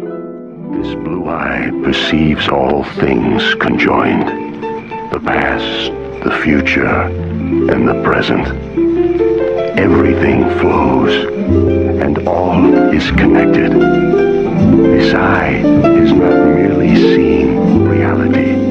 This blue eye perceives all things conjoined. The past, the future, and the present. Everything flows, and all is connected. This eye is not merely seeing reality,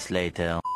moments later.